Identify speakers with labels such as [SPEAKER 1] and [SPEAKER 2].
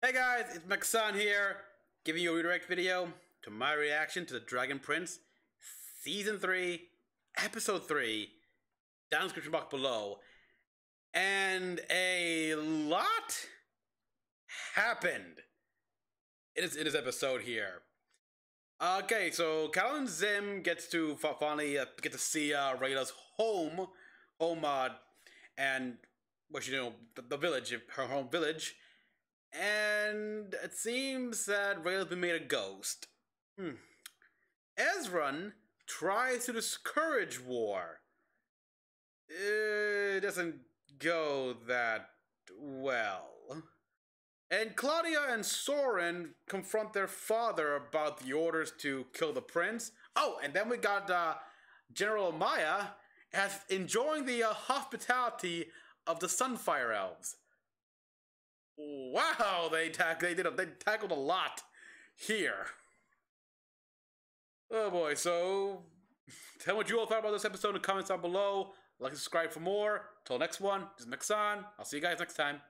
[SPEAKER 1] Hey guys, it's Mecha-san here, giving you a redirect video to my reaction to the Dragon Prince Season 3, Episode 3, down in the description box below. And a lot happened in this, in this episode here. Okay, so Callum Zym gets to finally uh, get to see uh, Rayla's home, home, uh, and what you know, the, the village, her home village and it seems that Rayla's been made a ghost. Hmm. Ezran tries to discourage war. It doesn't go that well. And Claudia and Soren confront their father about the orders to kill the prince. Oh, and then we got uh, General Maya as enjoying the uh, hospitality of the Sunfire Elves. Wow, they tack they did a, they tackled a lot here. Oh boy, so tell me what you all thought about this episode in the comments down below. Like and subscribe for more. Till next one, this is Mecha-san. I'll see you guys next time.